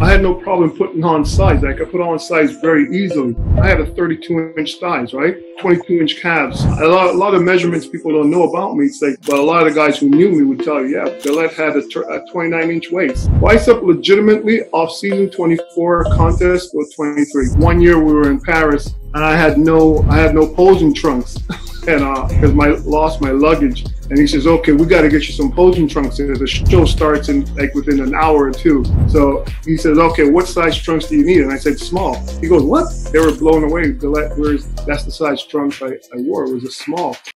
I had no problem putting on size. I could put on size very easily. I had a 32 inch thighs, right? 22 inch calves. A lot, a lot of measurements people don't know about me. But a lot of the guys who knew me would tell you, yeah, Dillett had a, a 29 inch waist. Bicep legitimately off season 24 contest was 23. One year we were in Paris and I had no, I had no posing trunks. and uh, because my lost my luggage, and he says, "Okay, we got to get you some posing trunks." And the show starts in like within an hour or two. So he says, "Okay, what size trunks do you need?" And I said, "Small." He goes, "What?" They were blown away. That's the size trunks I, I wore. It was a small.